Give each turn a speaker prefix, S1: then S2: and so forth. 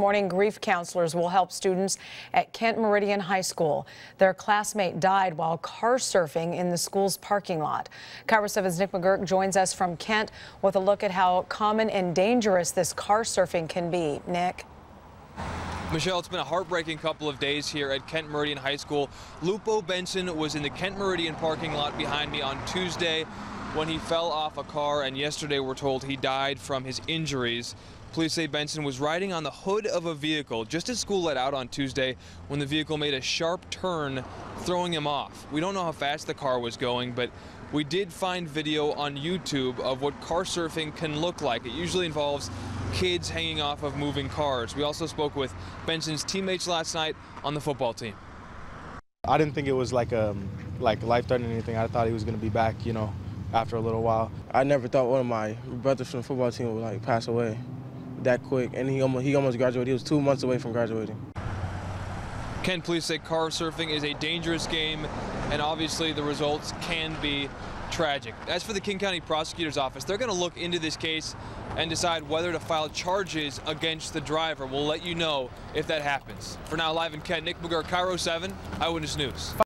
S1: Morning grief counselors will help students at Kent Meridian High School. Their classmate died while car surfing in the school's parking lot. KIRO 7's Nick McGurk joins us from Kent with a look at how common and dangerous this car surfing can be. Nick.
S2: Michelle, it's been a heartbreaking couple of days here at Kent Meridian High School. Lupo Benson was in the Kent Meridian parking lot behind me on Tuesday when he fell off a car, and yesterday we're told he died from his injuries. Police say Benson was riding on the hood of a vehicle just as school let out on Tuesday when the vehicle made a sharp turn, throwing him off. We don't know how fast the car was going, but we did find video on YouTube of what car surfing can look like. It usually involves kids hanging off of moving cars. We also spoke with Benson's teammates last night on the football team.
S3: I didn't think it was like a um, like life-threatening anything. I thought he was going to be back, you know, after a little while.
S4: I never thought one of my brothers from the football team would like pass away that quick, and he almost he almost graduated. He was two months away from graduating.
S2: Kent police say car surfing is a dangerous game, and obviously the results can be tragic. As for the King County Prosecutor's Office, they're going to look into this case and decide whether to file charges against the driver. We'll let you know if that happens. For now, live in Kent, Nick McGurk, KIRO 7, Eyewitness News.